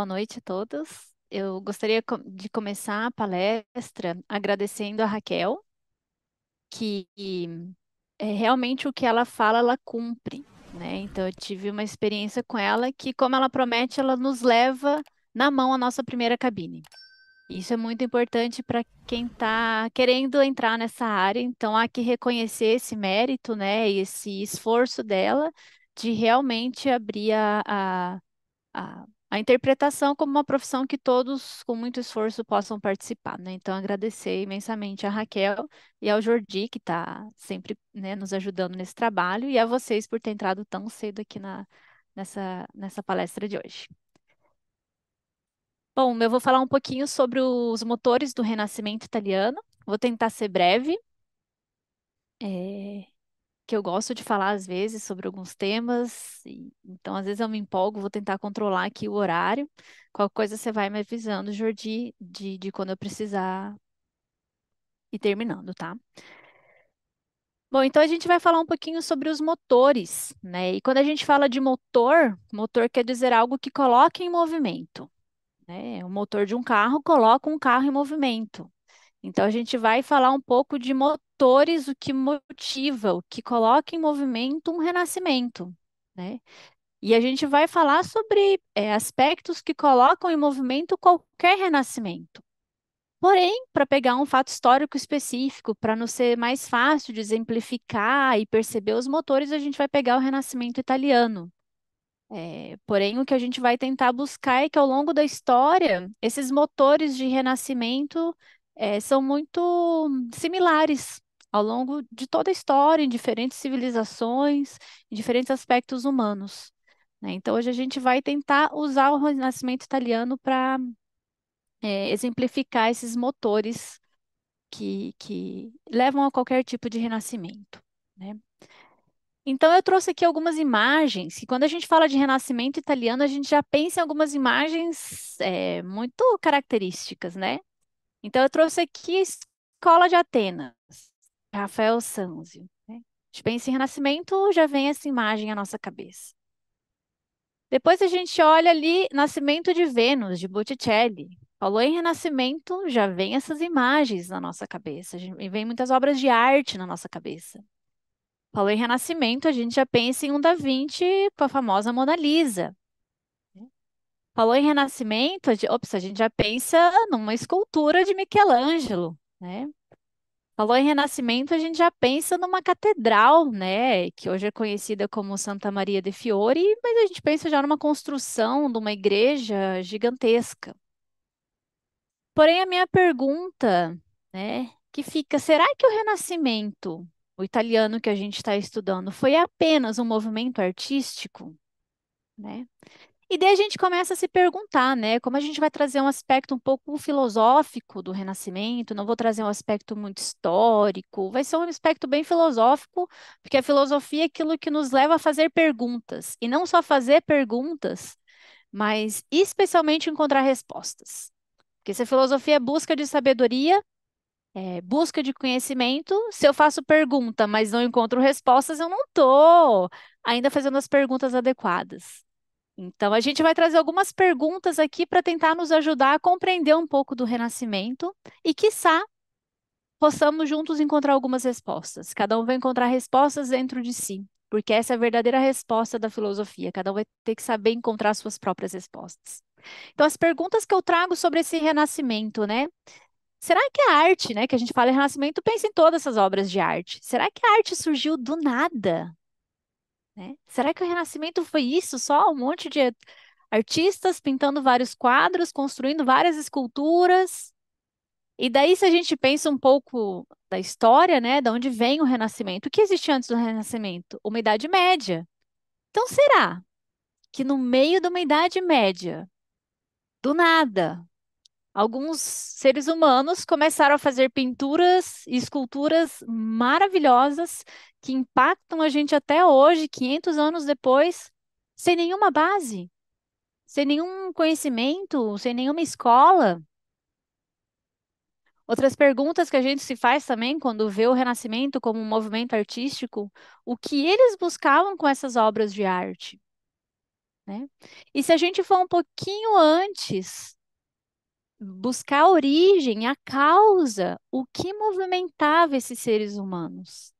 Boa noite a todos. Eu gostaria de começar a palestra agradecendo a Raquel, que é, realmente o que ela fala, ela cumpre, né? Então, eu tive uma experiência com ela que, como ela promete, ela nos leva na mão a nossa primeira cabine. Isso é muito importante para quem está querendo entrar nessa área, então há que reconhecer esse mérito, né, esse esforço dela de realmente abrir a, a, a, a interpretação como uma profissão que todos, com muito esforço, possam participar, né? Então, agradecer imensamente a Raquel e ao Jordi, que está sempre, né, nos ajudando nesse trabalho, e a vocês por ter entrado tão cedo aqui na, nessa, nessa palestra de hoje. Bom, eu vou falar um pouquinho sobre os motores do Renascimento italiano. Vou tentar ser breve, é, que eu gosto de falar às vezes sobre alguns temas, e- então às vezes eu me empolgo, vou tentar controlar aqui o horário. Qualquer coisa você vai me avisando, Jordi, de, de quando eu precisar ir terminando, tá? Bom, então a gente vai falar um pouquinho sobre os motores, né? E quando a gente fala de motor, motor quer dizer algo que coloca em movimento, né? O motor de um carro coloca um carro em movimento. Então, a gente vai falar um pouco de motores, o que motiva, o que coloca em movimento um renascimento, né? E a gente vai falar sobre é, aspectos que colocam em movimento qualquer renascimento. Porém, para pegar um fato histórico específico, para não ser mais fácil de exemplificar e perceber os motores, a gente vai pegar o Renascimento italiano. É, porém, o que a gente vai tentar buscar é que ao longo da história, esses motores de renascimento é, são muito similares ao longo de toda a história, em diferentes civilizações, em diferentes aspectos humanos. né? Então, hoje a gente vai tentar usar o Renascimento italiano para exemplificar esses motores que, que levam a qualquer tipo de renascimento. né? Então, eu trouxe aqui algumas imagens, que quando a gente fala de renascimento italiano, a gente já pensa em algumas imagens é, muito características, né? Então, eu trouxe aqui a Escola de Atenas, Rafael Sanzio. né? A gente pensa em renascimento, já vem essa imagem à nossa cabeça. Depois a gente olha ali Nascimento de Vênus, de Botticelli. Falou em renascimento, já vem essas imagens na nossa cabeça, já vem muitas obras de arte na nossa cabeça. Falou em Renascimento, a gente já pensa em um Da Vinci com a famosa Mona Lisa. Falou em Renascimento, ops, a gente já pensa numa escultura de Michelangelo, né? Falou em Renascimento, a gente já pensa numa catedral, né? Que hoje é conhecida como Santa Maria de Fiore, mas a gente pensa já numa construção de uma igreja gigantesca. Porém, a minha pergunta, né, que fica, será que o Renascimento o italiano que a gente está estudando foi apenas um movimento artístico, né? E daí a gente começa a se perguntar, né? Como a gente vai trazer um aspecto um pouco filosófico do Renascimento, não vou trazer um aspecto muito histórico, vai ser um aspecto bem filosófico, porque a filosofia é aquilo que nos leva a fazer perguntas, e não só fazer perguntas, mas especialmente encontrar respostas. Porque se a filosofia é busca de sabedoria, é, busca de conhecimento. Se eu faço pergunta, mas não encontro respostas, eu não estou ainda fazendo as perguntas adequadas. Então, a gente vai trazer algumas perguntas aqui para tentar nos ajudar a compreender um pouco do Renascimento e, quiçá, possamos juntos encontrar algumas respostas. Cada um vai encontrar respostas dentro de si, porque essa é a verdadeira resposta da filosofia. Cada um vai ter que saber encontrar suas próprias respostas. Então, as perguntas que eu trago sobre esse renascimento, né? Será que a arte, né, que a gente fala em Renascimento, pensa em todas essas obras de arte. Será que a arte surgiu do nada? Né? Será que o Renascimento foi isso? Só um monte de artistas pintando vários quadros, construindo várias esculturas? E daí, se a gente pensa um pouco da história, né, de onde vem o Renascimento, o que existia antes do Renascimento? Uma Idade Média. Então, será que no meio de uma Idade Média, do nada, alguns seres humanos começaram a fazer pinturas e esculturas maravilhosas que impactam a gente até hoje, 500 anos depois, sem nenhuma base, sem nenhum conhecimento, sem nenhuma escola. Outras perguntas que a gente se faz também quando vê o Renascimento como um movimento artístico, o que eles buscavam com essas obras de arte? né? E se a gente for um pouquinho antes, buscar a origem, a causa, o que movimentava esses seres humanos?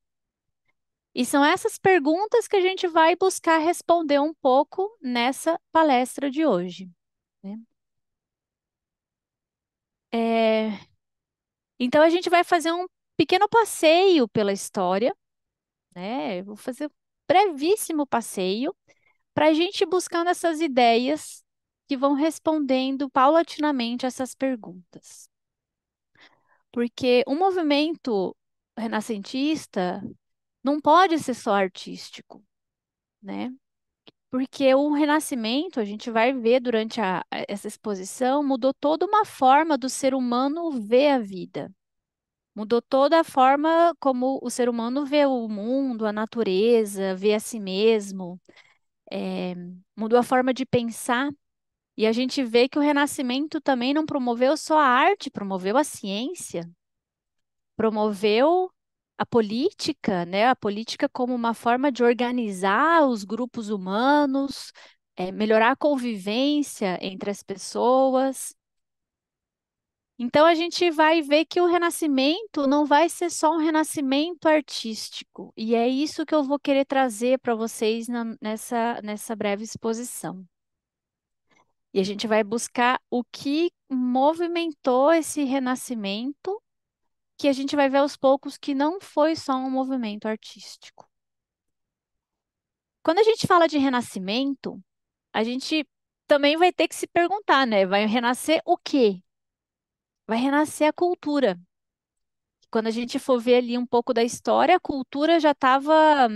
E são essas perguntas que a gente vai buscar responder um pouco nessa palestra de hoje. né? É, Então, a gente vai fazer um pequeno passeio pela história, né? Vou fazer um brevíssimo passeio para a gente buscando essas ideias que vão respondendo paulatinamente essas perguntas. Porque o movimento renascentista não pode ser só artístico, né? Porque o Renascimento, a gente vai ver durante a- essa exposição, mudou toda uma forma do ser humano ver a vida. Mudou toda a forma como o ser humano vê o mundo, a natureza, vê a si mesmo. É, mudou a forma de pensar. E a gente vê que o Renascimento também não promoveu só a arte, promoveu a ciência, promoveu a política, né? A política como uma forma de organizar os grupos humanos, é, melhorar a convivência entre as pessoas. Então a gente vai ver que o renascimento não vai ser só um renascimento artístico, e é isso que eu vou querer trazer para vocês na- nessa, nessa breve exposição. E a gente vai buscar o que movimentou esse renascimento, que a gente vai ver aos poucos que não foi só um movimento artístico. Quando a gente fala de renascimento, a gente também vai ter que se perguntar, né? Vai renascer o quê? Vai renascer a cultura. Quando a gente for ver ali um pouco da história, a cultura já estava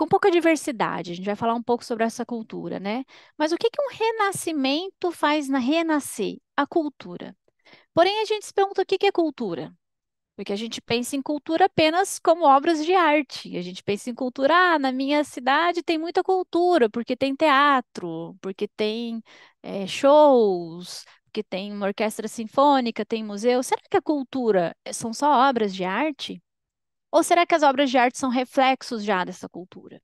com pouca diversidade. A gente vai falar um pouco sobre essa cultura, né? Mas o que que um renascimento faz na renascer? A cultura. Porém, a gente se pergunta o que que é cultura? Porque a gente pensa em cultura apenas como obras de arte. A gente pensa em cultura, ah, na minha cidade tem muita cultura, porque tem teatro, porque tem eh, shows, porque tem uma orquestra sinfônica, tem museu. Será que a cultura eh, são só obras de arte? Ou será que as obras de arte são reflexos já dessa cultura?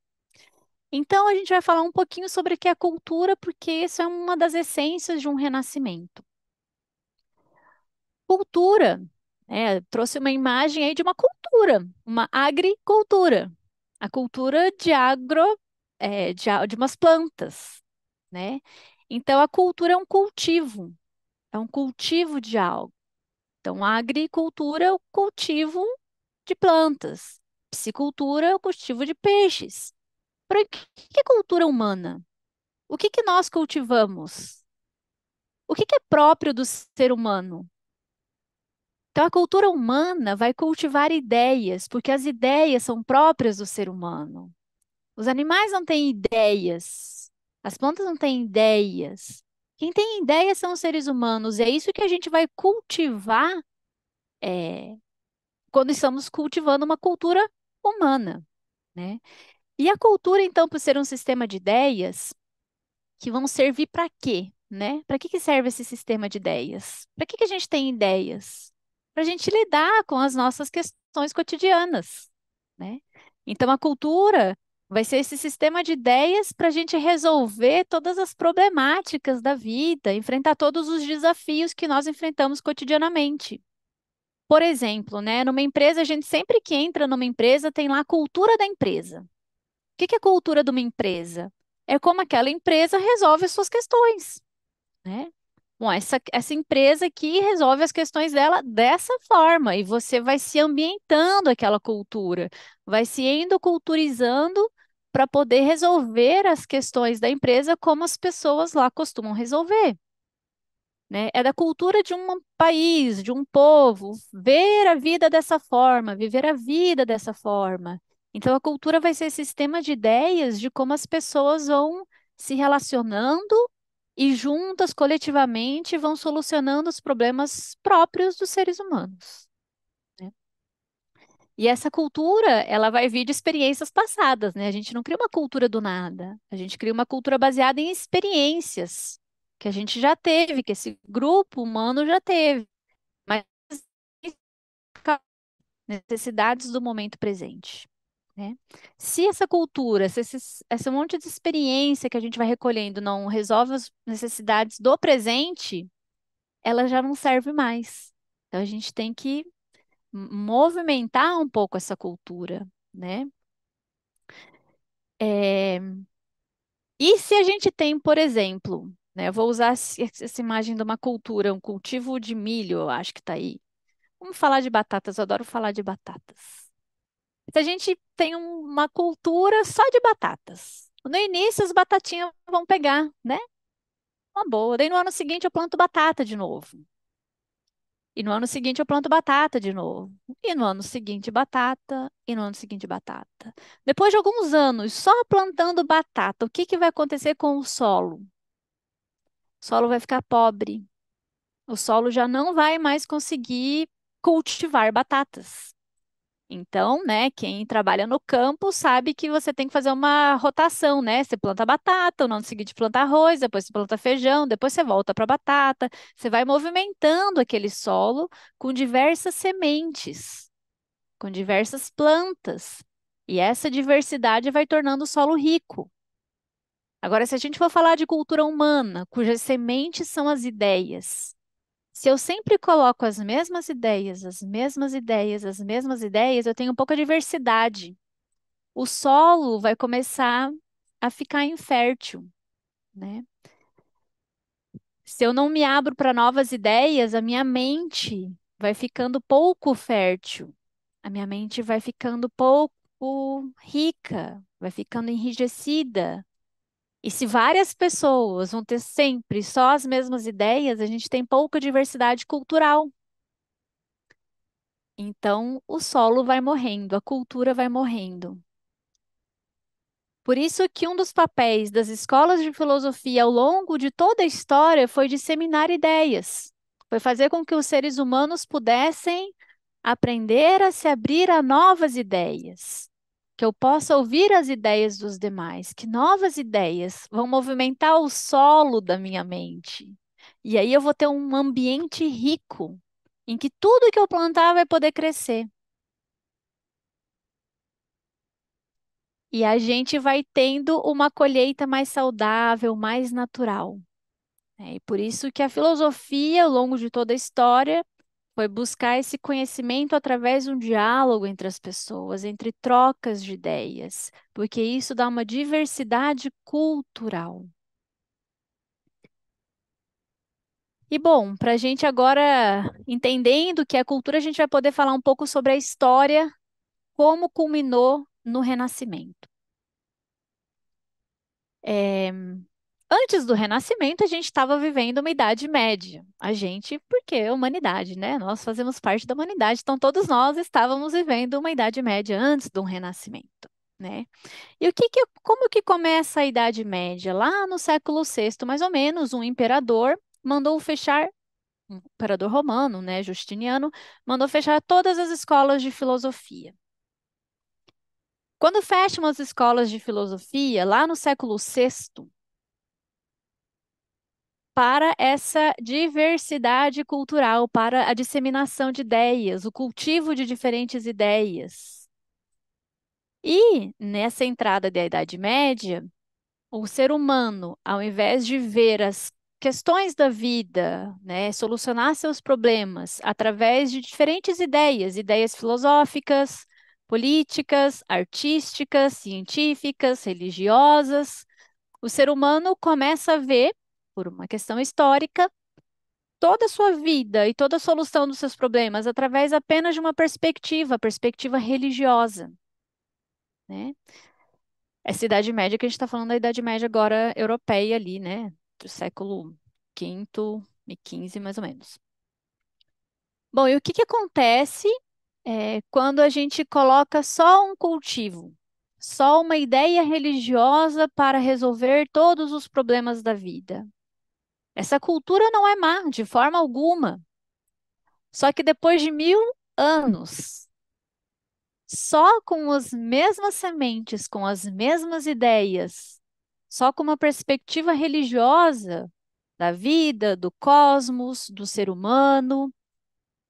Então, a gente vai falar um pouquinho sobre o que é cultura, porque isso é uma das essências de um renascimento. Cultura, né, trouxe uma imagem aí de uma cultura, uma agricultura, a cultura de agro, é, de, de umas plantas, né? Então, a cultura é um cultivo, é um cultivo de algo. Então, a agricultura é o cultivo de plantas, piscicultura é o cultivo de peixes. Para que que é cultura humana? O que que nós cultivamos? O que que é próprio do ser humano? Então, a cultura humana vai cultivar ideias, porque as ideias são próprias do ser humano. Os animais não têm ideias, as plantas não têm ideias. Quem tem ideias são os seres humanos, e é isso que a gente vai cultivar é, quando estamos cultivando uma cultura humana, né? E a cultura, então, por ser um sistema de ideias, que vão servir para quê, né? Para que que serve esse sistema de ideias? Para que que a gente tem ideias? Para a gente lidar com as nossas questões cotidianas, né? Então, a cultura vai ser esse sistema de ideias para a gente resolver todas as problemáticas da vida, enfrentar todos os desafios que nós enfrentamos cotidianamente. Por exemplo, né, numa empresa, a gente sempre que entra numa empresa tem lá a cultura da empresa. O que é a cultura de uma empresa? É como aquela empresa resolve as suas questões, né? Bom, essa, essa empresa aqui resolve as questões dela dessa forma, e você vai se ambientando aquela cultura, vai se endoculturizando para poder resolver as questões da empresa como as pessoas lá costumam resolver né? É da cultura de um país, de um povo, ver a vida dessa forma, viver a vida dessa forma. Então, a cultura vai ser sistema de ideias de como as pessoas vão se relacionando e juntas, coletivamente, vão solucionando os problemas próprios dos seres humanos. né? E essa cultura, ela vai vir de experiências passadas, né? A gente não cria uma cultura do nada. A gente cria uma cultura baseada em experiências que a gente já teve, que esse grupo humano já teve, mas necessidades do momento presente. né? Se essa cultura, se esse, esse monte de experiência que a gente vai recolhendo não resolve as necessidades do presente, ela já não serve mais. Então a gente tem que movimentar um pouco essa cultura, né? É... E se a gente tem, por exemplo, né, eu vou usar essa imagem de uma cultura, um cultivo de milho, eu acho que está aí. Vamos falar de batatas, eu adoro falar de batatas. Se a gente tem uma cultura só de batatas, no início as batatinhas vão pegar, né? Uma boa. Daí no ano seguinte eu planto batata de novo. E no ano seguinte eu planto batata de novo. E no ano seguinte batata. E no ano seguinte batata. Depois de alguns anos só plantando batata, o que, que vai acontecer com o solo? O solo vai ficar pobre. O solo já não vai mais conseguir cultivar batatas. Então, né, quem trabalha no campo sabe que você tem que fazer uma rotação, né? Você planta batata, no ano seguinte planta arroz, depois você planta feijão, depois você volta para batata. Você vai movimentando aquele solo com diversas sementes, com diversas plantas. E essa diversidade vai tornando o solo rico. Agora, se a gente for falar de cultura humana, cujas sementes são as ideias, se eu sempre coloco as mesmas ideias, as mesmas ideias, as mesmas ideias, eu tenho pouca diversidade. O solo vai começar a ficar infértil, né? Se eu não me abro para novas ideias, a minha mente vai ficando pouco fértil. A minha mente vai ficando pouco rica, vai ficando enrijecida, e se várias pessoas vão ter sempre só as mesmas ideias, a gente tem pouca diversidade cultural. Então, o solo vai morrendo, a cultura vai morrendo. Por isso que um dos papéis das escolas de filosofia ao longo de toda a história foi disseminar ideias, foi fazer com que os seres humanos pudessem aprender a se abrir a novas ideias que eu possa ouvir as ideias dos demais, que novas ideias vão movimentar o solo da minha mente. E aí eu vou ter um ambiente rico, em que tudo que eu plantar vai poder crescer. E a gente vai tendo uma colheita mais saudável, mais natural. É, e por isso que a filosofia, ao longo de toda a história, foi buscar esse conhecimento através de um diálogo entre as pessoas, entre trocas de ideias, porque isso dá uma diversidade cultural. E bom, para a gente agora, entendendo que é cultura, a gente vai poder falar um pouco sobre a história, como culminou no Renascimento. É, Antes do Renascimento, a gente estava vivendo uma Idade Média. A gente, porque é humanidade, né? Nós fazemos parte da humanidade, então todos nós estávamos vivendo uma Idade Média antes do Renascimento, né? E o que que, como que começa a Idade Média? Lá no século VI, mais ou menos, um imperador mandou fechar, um imperador romano, né, Justiniano, mandou fechar todas as escolas de filosofia. Quando fecham as escolas de filosofia, lá no século VI, para essa diversidade cultural, para a disseminação de ideias, o cultivo de diferentes ideias. E nessa entrada da Idade Média, o ser humano, ao invés de ver as questões da vida, né, solucionar seus problemas através de diferentes ideias, ideias filosóficas, políticas, artísticas, científicas, religiosas, o ser humano começa a ver por uma questão histórica, toda a sua vida e toda a solução dos seus problemas através apenas de uma perspectiva, perspectiva religiosa. Né? Essa Idade Média que a gente está falando da Idade Média agora europeia ali, né? Do século V e XV, mais ou menos. Bom, e o que, que acontece é, quando a gente coloca só um cultivo, só uma ideia religiosa para resolver todos os problemas da vida? Essa cultura não é má, de forma alguma. Só que depois de mil anos, só com as mesmas sementes, com as mesmas ideias, só com uma perspectiva religiosa da vida, do cosmos, do ser humano,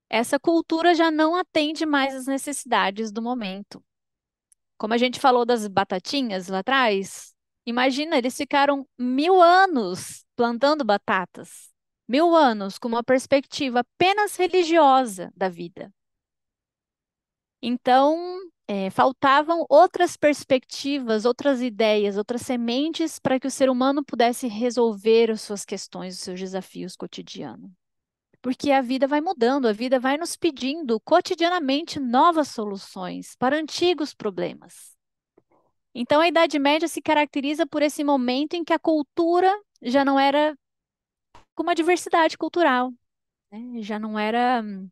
essa cultura já não atende mais às necessidades do momento. como a gente falou das batatinhas lá atrás, imagina, eles ficaram mil anos plantando batatas. Mil anos com uma perspectiva apenas religiosa da vida. Então, é, faltavam outras perspectivas, outras ideias, outras sementes para que o ser humano pudesse resolver as suas questões, os seus desafios cotidianos. Porque a vida vai mudando, a vida vai nos pedindo cotidianamente novas soluções para antigos problemas. Então, a Idade Média se caracteriza por esse momento em que a cultura já não era com uma diversidade cultural, né? já não era hum,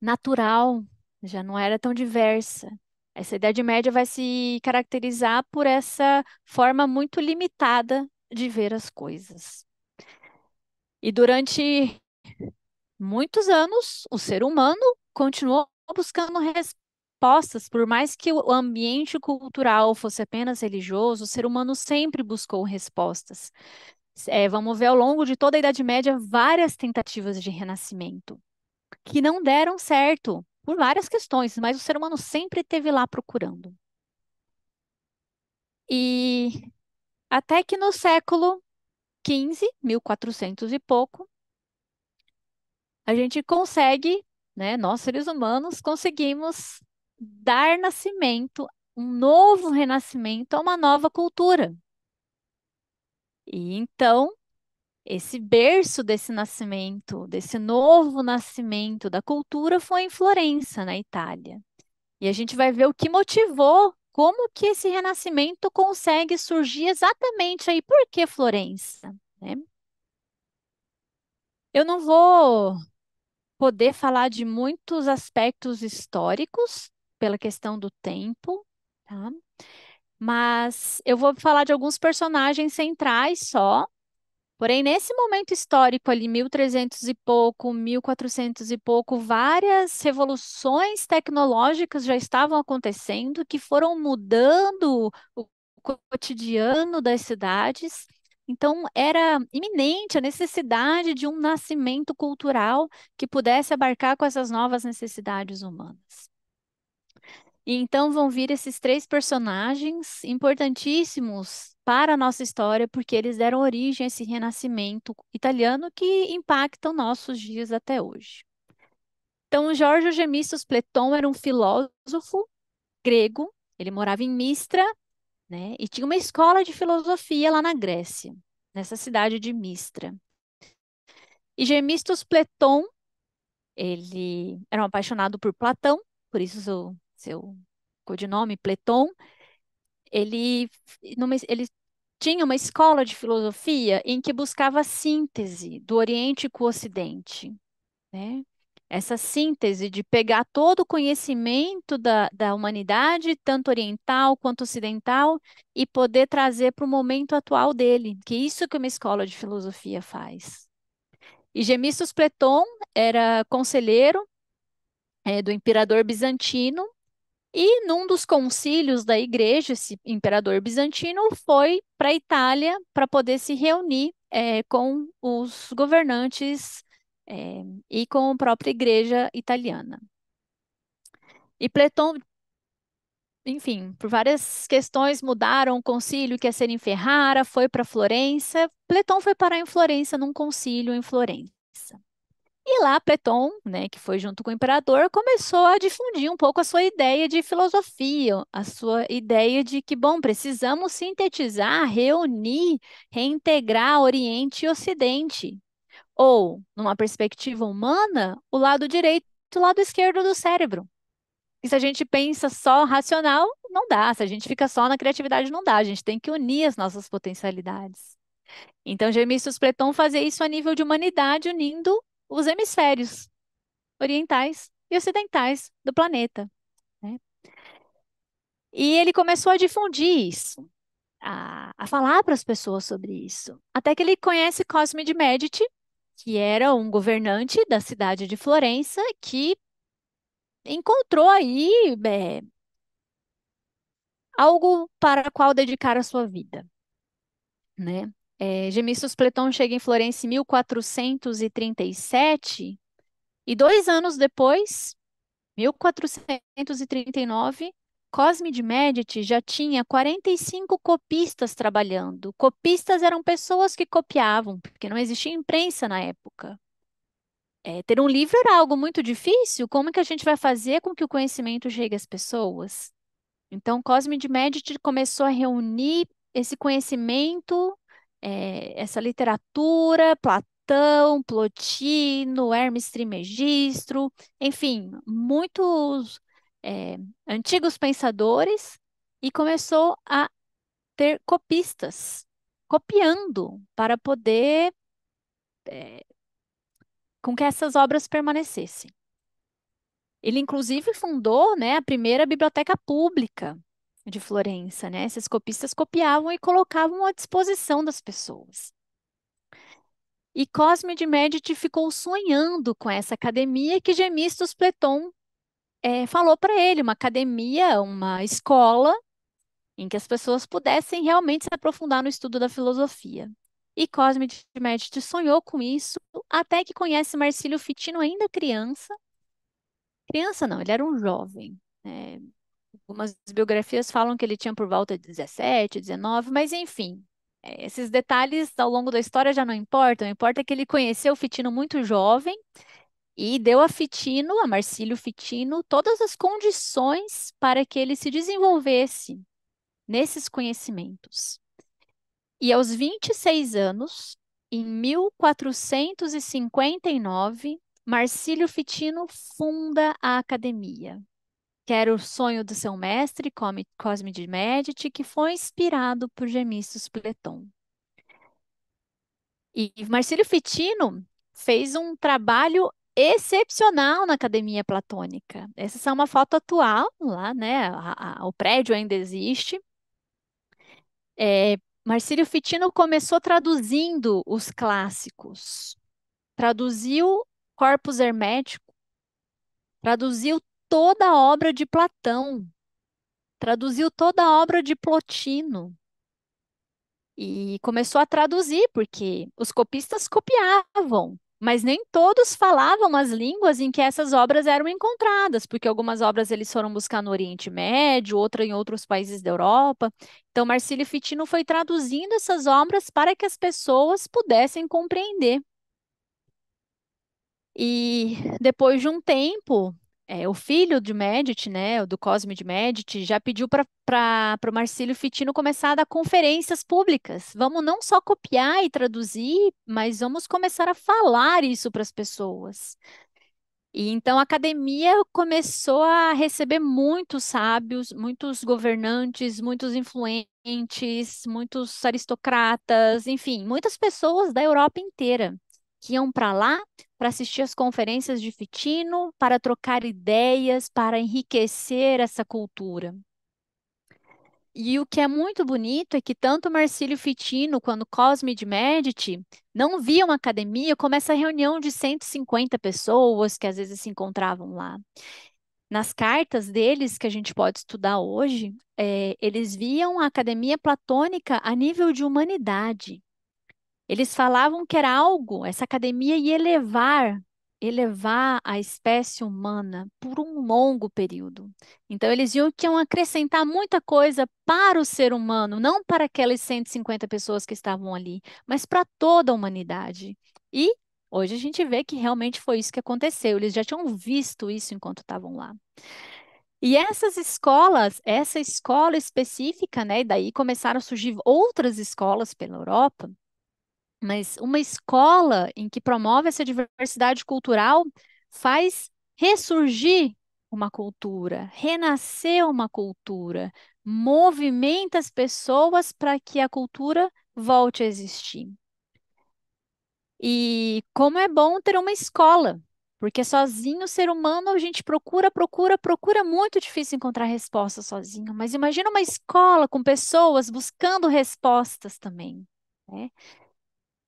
natural já não era tão diversa. Essa Idade Média vai se caracterizar por essa forma muito limitada de ver as coisas. E durante muitos anos, o ser humano continuou buscando respostas, por mais que o ambiente cultural fosse apenas religioso, o ser humano sempre buscou respostas. É, vamos ver ao longo de toda a Idade Média várias tentativas de renascimento que não deram certo por várias questões, mas o ser humano sempre esteve lá procurando. E até que no século XV, 1400 e pouco, a gente consegue, né, nós seres humanos, conseguimos dar nascimento, um novo renascimento a uma nova cultura. E então, esse berço desse nascimento, desse novo nascimento da cultura foi em Florença, na Itália. E a gente vai ver o que motivou, como que esse renascimento consegue surgir exatamente aí. Por que Florença? Né? Eu não vou poder falar de muitos aspectos históricos pela questão do tempo, tá? Mas eu vou falar de alguns personagens centrais só, Porém, nesse momento histórico ali, 1300 e pouco, 1400 e pouco, várias revoluções tecnológicas já estavam acontecendo que foram mudando o cotidiano das cidades. Então, era iminente a necessidade de um nascimento cultural que pudesse abarcar com essas novas necessidades humanas. E então vão vir esses três personagens importantíssimos para a nossa história, porque eles deram origem a esse renascimento italiano que impacta os nossos dias até hoje. Então, Jorge Gemistos Pleton era um filósofo grego, ele morava em Mistra, né, e tinha uma escola de filosofia lá na Grécia, nessa cidade de Mistra. E Gemistos Pleton, ele era um apaixonado por Platão, por isso seu, codinome, Pleton, ele, numa, ele tinha uma escola de filosofia em que buscava a síntese do Oriente com o Ocidente, né? Essa síntese de pegar todo o conhecimento da, da humanidade, tanto oriental quanto ocidental, e poder trazer para o momento atual dele, que é isso que uma escola de filosofia faz. E Gemistos Pleton era conselheiro é, do imperador bizantino e num dos concílios da igreja, esse imperador bizantino foi para a Itália para poder se reunir é, com os governantes é, e com a própria igreja italiana. E Platão, enfim, por várias questões mudaram o concílio que ia ser em Ferrara, foi para Florença. Platão foi parar em Florença num concílio em Florença. E lá Platon, né, que foi junto com o imperador, começou a difundir um pouco a sua ideia de filosofia, a sua ideia de que, bom, precisamos sintetizar, reunir, reintegrar Oriente e Ocidente. Ou, numa perspectiva humana, o lado direito e o lado esquerdo do cérebro. E se a gente pensa só racional, não dá. Se a gente fica só na criatividade, não dá. A gente tem que unir as nossas potencialidades. Então, Gemistos Platon fazia isso a nível de humanidade, unindo os hemisférios orientais e ocidentais do planeta. Né? E ele começou a difundir isso, a, a falar para as pessoas sobre isso, até que ele conhece Cosme de Medici, que era um governante da cidade de Florença, que encontrou aí é, algo para qual dedicar a sua vida, né? É, Gemistos Pleton chega em Florença em 1437 e dois anos depois, 1439, Cosme de Medici já tinha 45 copistas trabalhando. Copistas eram pessoas que copiavam, porque não existia imprensa na época. É, ter um livro era algo muito difícil. Como que a gente vai fazer com que o conhecimento chegue às pessoas? Então, Cosme de Medici começou a reunir esse conhecimento, é, essa literatura, Platão, Plotino, Hermes Trismegisto, enfim, muitos é, antigos pensadores e começou a ter copistas, copiando para poder é, com que essas obras permanecessem. Ele, inclusive, fundou né, a primeira biblioteca pública de Florença. Né? Esses copistas copiavam e colocavam à disposição das pessoas. E Cosme de Medici ficou sonhando com essa academia que Gemistos Platon é, falou para ele, uma academia, uma escola em que as pessoas pudessem realmente se aprofundar no estudo da filosofia. E Cosme de Medici sonhou com isso, até que conhece Marcílio Fitino ainda criança. Criança não, ele era um jovem. Né? Algumas biografias falam que ele tinha por volta de 17, 19, mas enfim, é, esses detalhes ao longo da história já não importam. O importa é que ele conheceu Fitino muito jovem e deu a Fitino, a Marcílio Fitino, todas as condições para que ele se desenvolvesse nesses conhecimentos. E aos 26 anos, em 1459, Marcílio Fitino funda a academia, que era o sonho do seu mestre, Cosme de Medici, que foi inspirado por Gemistos Platon. E Marcílio Fitino fez um trabalho excepcional na Academia Platônica. Essa é uma foto atual lá, né? A, a, o prédio ainda existe. É, Marcílio Fitino começou traduzindo os clássicos, traduziu Corpus Hermético, traduziu toda a obra de Platão, traduziu toda a obra de Plotino. E começou a traduzir, porque os copistas copiavam, mas nem todos falavam as línguas em que essas obras eram encontradas, porque algumas obras eles foram buscar no Oriente Médio, outra em outros países da Europa. Então, Marcílio Fitino foi traduzindo essas obras para que as pessoas pudessem compreender. E depois de um tempo, é, o filho de Medici, né, do Cosme de Medici, já pediu para o Marcílio Fitino começar a dar conferências públicas. Vamos não só copiar e traduzir, mas vamos começar a falar isso para as pessoas. E então a academia começou a receber muitos sábios, muitos governantes, muitos influentes, muitos aristocratas, enfim, muitas pessoas da Europa inteira que iam para lá para assistir às conferências de Fitino, para trocar ideias, para enriquecer essa cultura. E o que é muito bonito é que tanto Marcílio Fitino quanto Cosme de Medici não viam academia como essa reunião de 150 pessoas que às vezes se encontravam lá. Nas cartas deles, que a gente pode estudar hoje, é, eles viam a academia platônica a nível de humanidade. Eles falavam que era algo, essa academia ia elevar, elevar a espécie humana por um longo período. Então, eles iam, iam acrescentar muita coisa para o ser humano, não para aquelas 150 pessoas que estavam ali, mas para toda a humanidade. E hoje a gente vê que realmente foi isso que aconteceu. Eles já tinham visto isso enquanto estavam lá. E essas escolas, essa escola específica, né, daí começaram a surgir outras escolas pela Europa, mas uma escola em que promove essa diversidade cultural faz ressurgir uma cultura, renascer uma cultura, movimenta as pessoas para que a cultura volte a existir. E como é bom ter uma escola, porque sozinho o ser humano a gente procura, procura, procura, muito difícil encontrar respostas sozinho. Mas imagina uma escola com pessoas buscando respostas também. Né?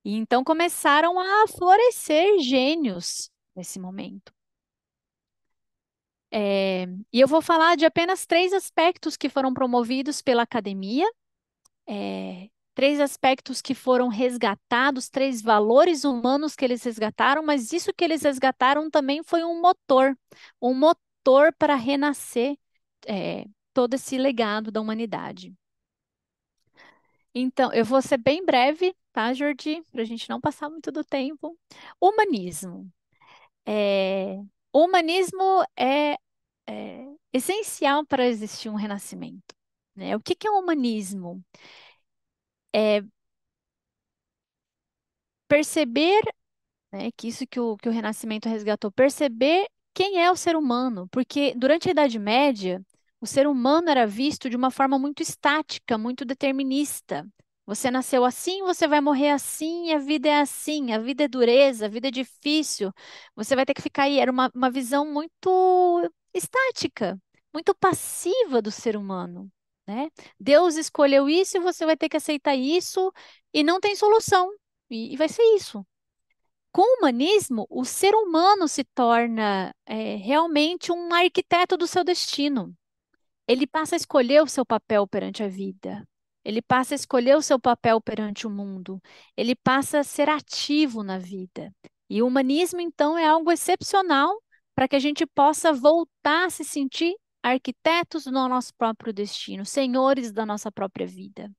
E então começaram a florescer gênios nesse momento. É, e eu vou falar de apenas três aspectos que foram promovidos pela academia, é, três aspectos que foram resgatados, três valores humanos que eles resgataram, mas isso que eles resgataram também foi um motor, um motor para renascer é, todo esse legado da humanidade. Então, eu vou ser bem breve, tá, Jordi? Para a gente não passar muito do tempo. Humanismo. É, o humanismo é, é essencial para existir um renascimento. Né? O que, que é o humanismo? É perceber, né, que isso que o, que o Renascimento resgatou, perceber quem é o ser humano, porque durante a Idade Média, o ser humano era visto de uma forma muito estática, muito determinista. Você nasceu assim, você vai morrer assim, a vida é assim, a vida é dureza, a vida é difícil, você vai ter que ficar aí. Era uma, uma visão muito estática, muito passiva do ser humano. Né? Deus escolheu isso e você vai ter que aceitar isso e não tem solução. E, e vai ser isso. Com o humanismo, o ser humano se torna é, realmente um arquiteto do seu destino. Ele passa a escolher o seu papel perante a vida. Ele passa a escolher o seu papel perante o mundo. Ele passa a ser ativo na vida. E o humanismo, então, é algo excepcional para que a gente possa voltar a se sentir arquitetos do nosso próprio destino, senhores da nossa própria vida.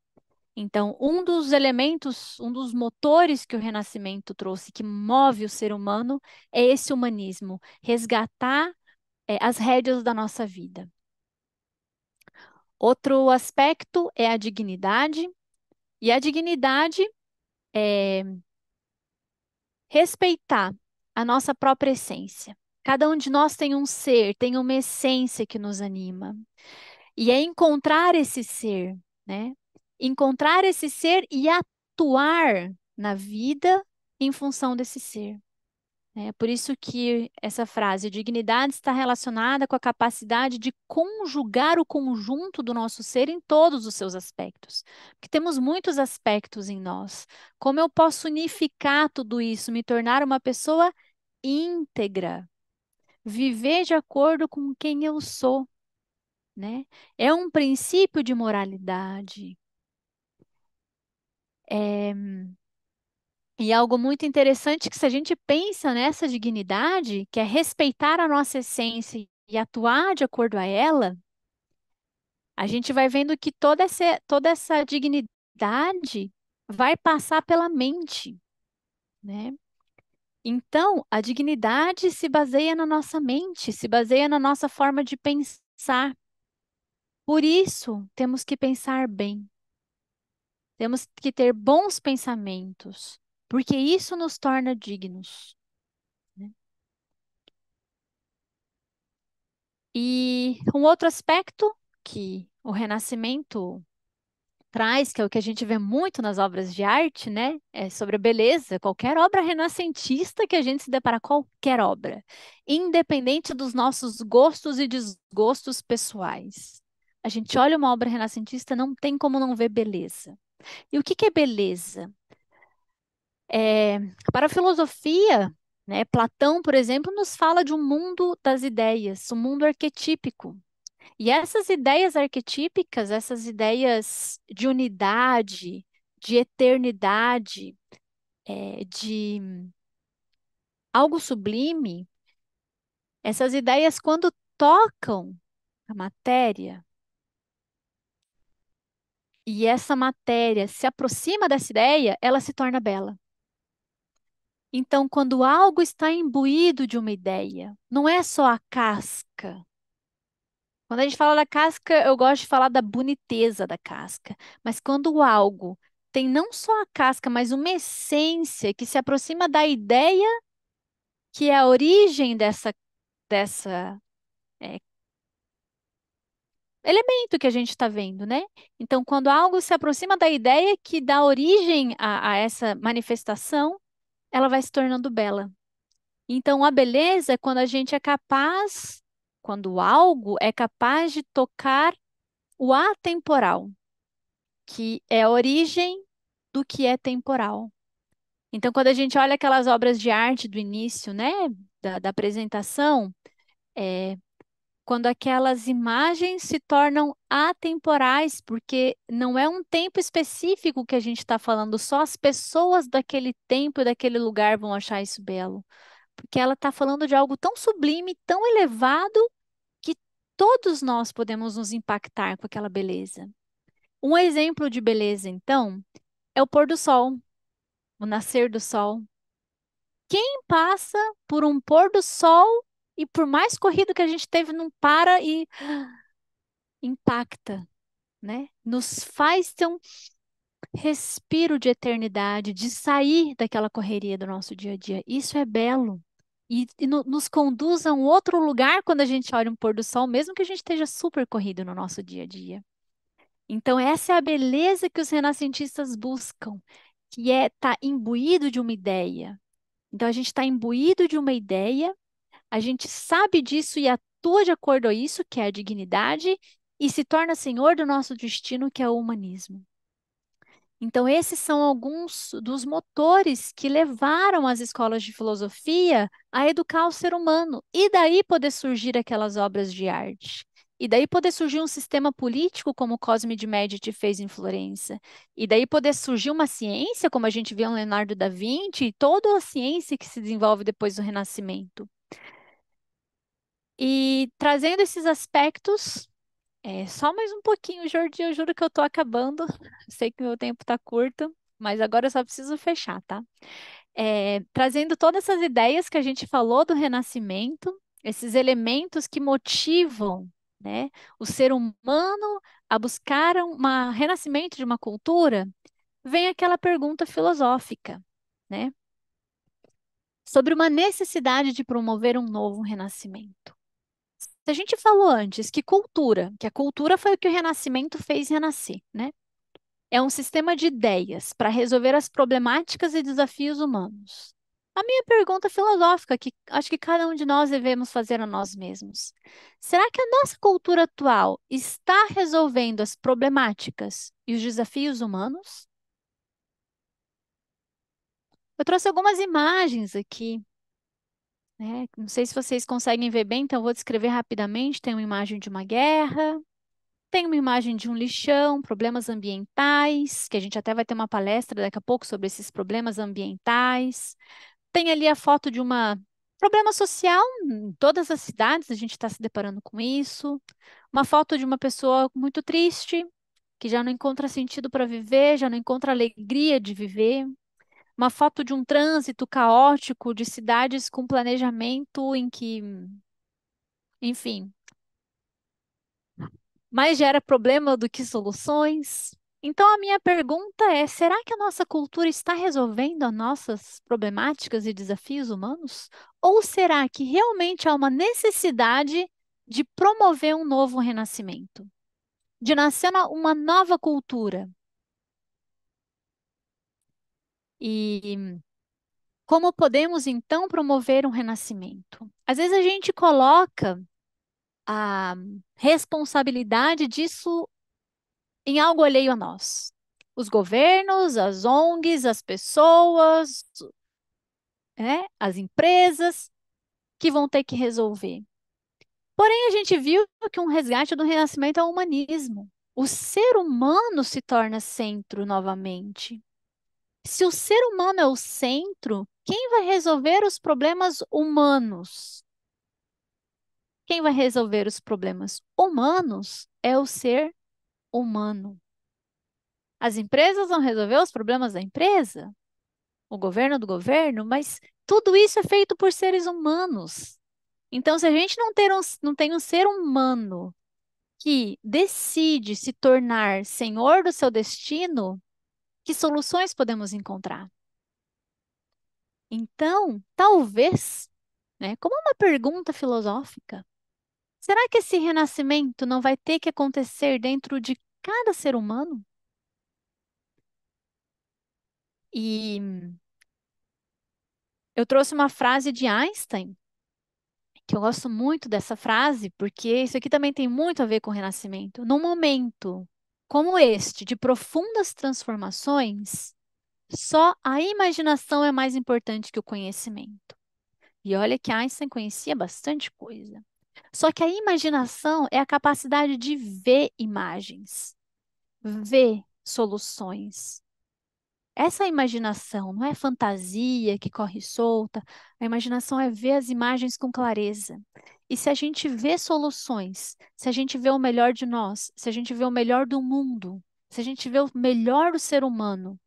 Então, um dos elementos, um dos motores que o Renascimento trouxe, que move o ser humano, é esse humanismo, resgatar é, as rédeas da nossa vida. Outro aspecto é a dignidade, e a dignidade é respeitar a nossa própria essência. Cada um de nós tem um ser, tem uma essência que nos anima. E é encontrar esse ser, né? Encontrar esse ser e atuar na vida em função desse ser. É por isso que essa frase, dignidade, está relacionada com a capacidade de conjugar o conjunto do nosso ser em todos os seus aspectos. Porque temos muitos aspectos em nós. Como eu posso unificar tudo isso, me tornar uma pessoa íntegra? Viver de acordo com quem eu sou, né? É um princípio de moralidade. É, e algo muito interessante que se a gente pensa nessa dignidade, que é respeitar a nossa essência e atuar de acordo a ela, a gente vai vendo que toda essa, toda essa dignidade vai passar pela mente, né? Então, a dignidade se baseia na nossa mente, se baseia na nossa forma de pensar. Por isso, temos que pensar bem. Temos que ter bons pensamentos porque isso nos torna dignos. Né? E um outro aspecto que o Renascimento traz, que é o que a gente vê muito nas obras de arte, né? É sobre a beleza. Qualquer obra renascentista que a gente se depara, qualquer obra, independente dos nossos gostos e desgostos pessoais. A gente olha uma obra renascentista, não tem como não ver beleza. E o que, que é beleza? É, para a filosofia, né, Platão, por exemplo, nos fala de um mundo das ideias, um mundo arquetípico. E essas ideias arquetípicas, essas ideias de unidade, de eternidade, é, de algo sublime, essas ideias, quando tocam a matéria, e essa matéria se aproxima dessa ideia, ela se torna bela. Então, quando algo está imbuído de uma ideia, não é só a casca. Quando a gente fala da casca, eu gosto de falar da boniteza da casca. Mas quando algo tem não só a casca, mas uma essência que se aproxima da ideia que é a origem dessa, dessa é, elemento que a gente está vendo, né? Então, quando algo se aproxima da ideia que dá origem a, a essa manifestação, ela vai se tornando bela. Então, a beleza é quando a gente é capaz, quando algo é capaz de tocar o atemporal, que é a origem do que é temporal. Então, quando a gente olha aquelas obras de arte do início, né, da, da apresentação, é, quando aquelas imagens se tornam atemporais, porque não é um tempo específico que a gente está falando, só as pessoas daquele tempo e daquele lugar vão achar isso belo. Porque ela está falando de algo tão sublime, tão elevado, que todos nós podemos nos impactar com aquela beleza. Um exemplo de beleza, então, é o pôr do sol, o nascer do sol. Quem passa por um pôr do sol e por mais corrido que a gente teve, não para e impacta, né? Nos faz ter um respiro de eternidade, de sair daquela correria do nosso dia a dia. Isso é belo. E, e no, nos conduz a um outro lugar quando a gente olha um pôr do sol, mesmo que a gente esteja super corrido no nosso dia a dia. Então, essa é a beleza que os renascentistas buscam, que é estar tá imbuído de uma ideia. Então, a gente está imbuído de uma ideia, a gente sabe disso e atua de acordo a isso, que é a dignidade, e se torna senhor do nosso destino, que é o humanismo. Então, esses são alguns dos motores que levaram as escolas de filosofia a educar o ser humano, e daí poder surgir aquelas obras de arte. E daí poder surgir um sistema político como Cosme de Medici fez em Florença. E daí poder surgir uma ciência, como a gente vê em Leonardo da Vinci, e toda a ciência que se desenvolve depois do Renascimento. E trazendo esses aspectos, é, só mais um pouquinho, Jordi, eu juro que eu tô acabando. Sei que meu tempo tá curto, mas agora eu só preciso fechar, tá? É, trazendo todas essas ideias que a gente falou do Renascimento, esses elementos que motivam né, o ser humano a buscar um renascimento de uma cultura, vem aquela pergunta filosófica, né? Sobre uma necessidade de promover um novo renascimento. Se a gente falou antes que cultura, que a cultura foi o que o Renascimento fez renascer, né? É um sistema de ideias para resolver as problemáticas e desafios humanos. A minha pergunta filosófica, que acho que cada um de nós devemos fazer a nós mesmos: será que a nossa cultura atual está resolvendo as problemáticas e os desafios humanos? Eu trouxe algumas imagens aqui né? Não sei se vocês conseguem ver bem, então vou descrever rapidamente. Tem uma imagem de uma guerra, tem uma imagem de um lixão, problemas ambientais, que a gente até vai ter uma palestra daqui a pouco sobre esses problemas ambientais. Tem ali a foto de uma problema social em todas as cidades, a gente está se deparando com isso. Uma foto de uma pessoa muito triste, que já não encontra sentido para viver, já não encontra alegria de viver uma foto de um trânsito caótico de cidades com planejamento em que, enfim, mais gera problema do que soluções. Então, a minha pergunta é: será que a nossa cultura está resolvendo as nossas problemáticas e desafios humanos? Ou será que realmente há uma necessidade de promover um novo renascimento? De nascer uma nova cultura? E como podemos então promover um renascimento? Às vezes a gente coloca a responsabilidade disso em algo alheio a nós. Os governos, as ONGs, as pessoas, né, as empresas que vão ter que resolver. Porém, a gente viu que um resgate do renascimento é o humanismo. O ser humano se torna centro novamente. Se o ser humano é o centro, quem vai resolver os problemas humanos? Quem vai resolver os problemas humanos é o ser humano. As empresas vão resolver os problemas da empresa, o governo do governo, mas tudo isso é feito por seres humanos. Então, se a gente não, ter um, não tem um ser humano que decide se tornar senhor do seu destino, que soluções podemos encontrar? Então, talvez, né, como uma pergunta filosófica, será que esse renascimento não vai ter que acontecer dentro de cada ser humano? E eu trouxe uma frase de Einstein, que eu gosto muito dessa frase, porque isso aqui também tem muito a ver com o renascimento. No momento como este, de profundas transformações, só a imaginação é mais importante que o conhecimento. E olha que Einstein conhecia bastante coisa. Só que a imaginação é a capacidade de ver imagens, ver soluções. Essa imaginação não é fantasia que corre solta, a imaginação é ver as imagens com clareza. E se a gente vê soluções, se a gente vê o melhor de nós, se a gente vê o melhor do mundo, se a gente vê o melhor do ser humano,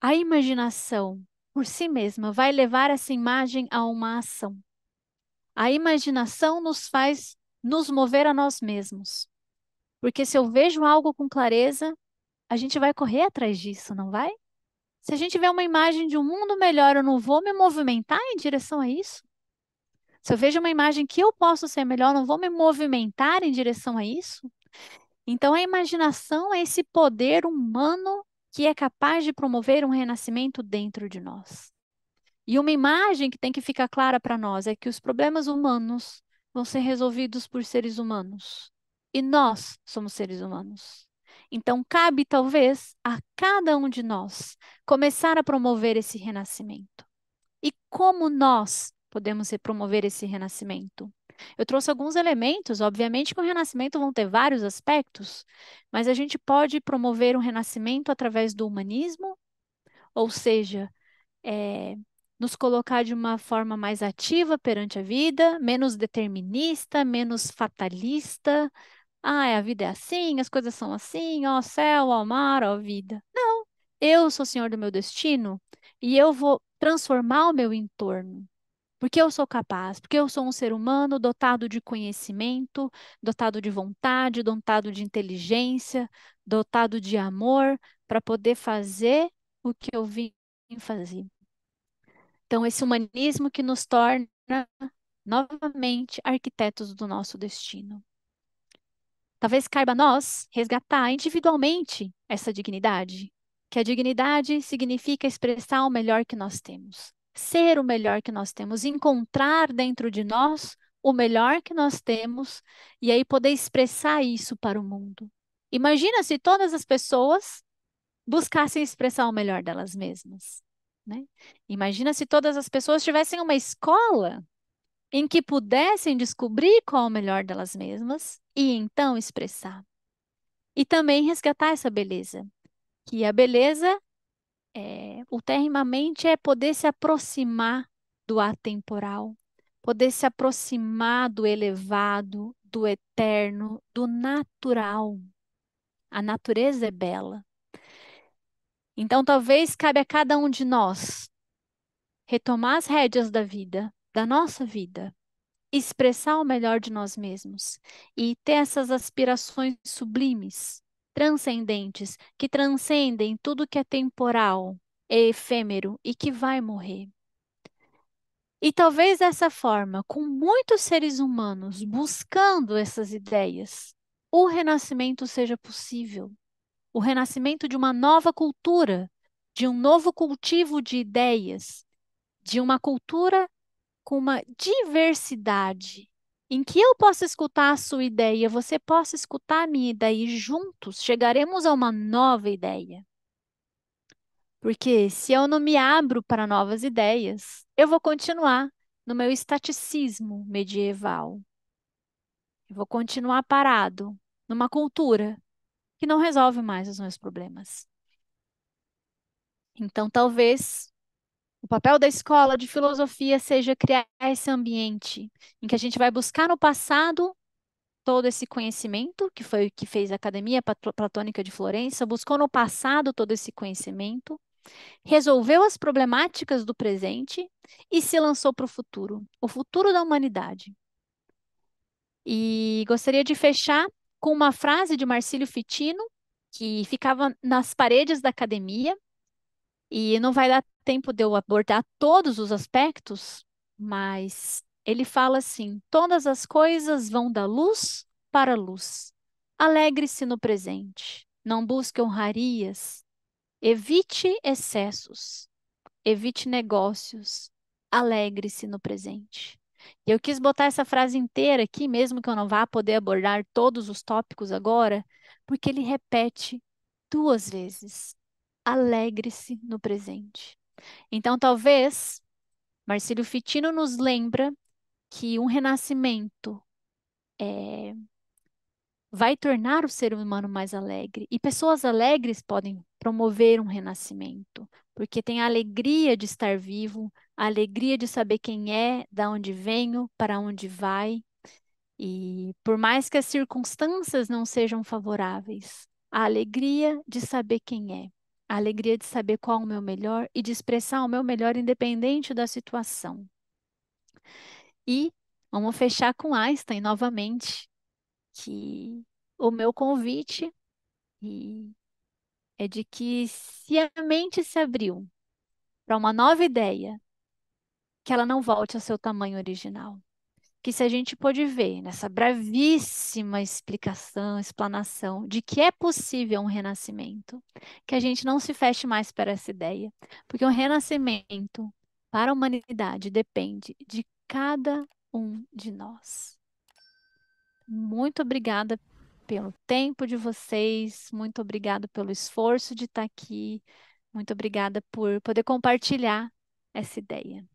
a imaginação por si mesma vai levar essa imagem a uma ação. A imaginação nos faz nos mover a nós mesmos. Porque se eu vejo algo com clareza, a gente vai correr atrás disso, não vai? Se a gente vê uma imagem de um mundo melhor, eu não vou me movimentar em direção a isso? Se eu vejo uma imagem que eu posso ser melhor, eu não vou me movimentar em direção a isso? Então, a imaginação é esse poder humano que é capaz de promover um renascimento dentro de nós. E uma imagem que tem que ficar clara para nós é que os problemas humanos vão ser resolvidos por seres humanos. E nós somos seres humanos. Então, cabe talvez a cada um de nós começar a promover esse renascimento. E como nós podemos promover esse renascimento? Eu trouxe alguns elementos, obviamente que o renascimento vão ter vários aspectos, mas a gente pode promover um renascimento através do humanismo, ou seja, é, nos colocar de uma forma mais ativa perante a vida, menos determinista, menos fatalista. Ah, a vida é assim, as coisas são assim, ó céu, ó mar, ó vida. Não, eu sou senhor do meu destino e eu vou transformar o meu entorno. Porque eu sou capaz, porque eu sou um ser humano dotado de conhecimento, dotado de vontade, dotado de inteligência, dotado de amor, para poder fazer o que eu vim fazer. Então, esse humanismo que nos torna novamente arquitetos do nosso destino. Talvez caiba a nós resgatar individualmente essa dignidade, que a dignidade significa expressar o melhor que nós temos, ser o melhor que nós temos, encontrar dentro de nós o melhor que nós temos e aí poder expressar isso para o mundo. Imagina se todas as pessoas buscassem expressar o melhor delas mesmas. Né? Imagina se todas as pessoas tivessem uma escola em que pudessem descobrir qual o melhor delas mesmas e então expressar. E também resgatar essa beleza. Que a beleza, é, ultimamente, é poder se aproximar do atemporal, poder se aproximar do elevado, do eterno, do natural. A natureza é bela. Então, talvez cabe a cada um de nós retomar as rédeas da vida, da nossa vida, expressar o melhor de nós mesmos e ter essas aspirações sublimes, transcendentes, que transcendem tudo que é temporal, é efêmero e que vai morrer. E talvez dessa forma, com muitos seres humanos buscando essas ideias, o renascimento seja possível o renascimento de uma nova cultura, de um novo cultivo de ideias, de uma cultura com uma diversidade, em que eu possa escutar a sua ideia, você possa escutar a minha ideia e juntos chegaremos a uma nova ideia. Porque se eu não me abro para novas ideias, eu vou continuar no meu estaticismo medieval. Eu vou continuar parado numa cultura que não resolve mais os meus problemas. Então, talvez o papel da escola de filosofia seja criar esse ambiente em que a gente vai buscar no passado todo esse conhecimento, que foi o que fez a Academia Platônica de Florença, buscou no passado todo esse conhecimento, resolveu as problemáticas do presente e se lançou para o futuro, o futuro da humanidade. E gostaria de fechar com uma frase de Marcílio Fitino, que ficava nas paredes da academia, e não vai dar tempo de eu abordar todos os aspectos, mas ele fala assim: todas as coisas vão da luz para a luz. Alegre-se no presente, não busque honrarias, evite excessos, evite negócios, alegre-se no presente. E eu quis botar essa frase inteira aqui, mesmo que eu não vá poder abordar todos os tópicos agora, porque ele repete duas vezes: alegre-se no presente. Então, talvez Marcílio Fitino nos lembra que um renascimento é, vai tornar o ser humano mais alegre. E pessoas alegres podem promover um renascimento, porque tem a alegria de estar vivo, a alegria de saber quem é, da onde venho, para onde vai. E por mais que as circunstâncias não sejam favoráveis, a alegria de saber quem é, a alegria de saber qual o meu melhor e de expressar o meu melhor independente da situação. E vamos fechar com Einstein novamente, que o meu convite é de que se a mente se abriu para uma nova ideia, que ela não volte ao seu tamanho original. Que se a gente pode ver nessa brevíssima explicação, explanação de que é possível um renascimento, que a gente não se feche mais para essa ideia, porque um renascimento para a humanidade depende de cada um de nós. Muito obrigada pelo tempo de vocês, muito obrigada pelo esforço de estar aqui, muito obrigada por poder compartilhar essa ideia.